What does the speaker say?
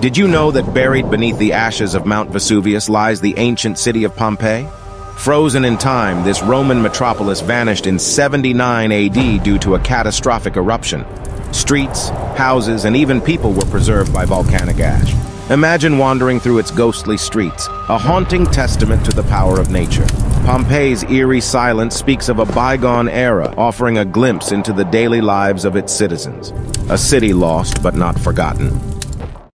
Did you know that buried beneath the ashes of Mount Vesuvius lies the ancient city of Pompeii? Frozen in time, this Roman metropolis vanished in 79 AD due to a catastrophic eruption. Streets, houses, and even people were preserved by volcanic ash. Imagine wandering through its ghostly streets, a haunting testament to the power of nature. Pompeii's eerie silence speaks of a bygone era, offering a glimpse into the daily lives of its citizens. A city lost but not forgotten.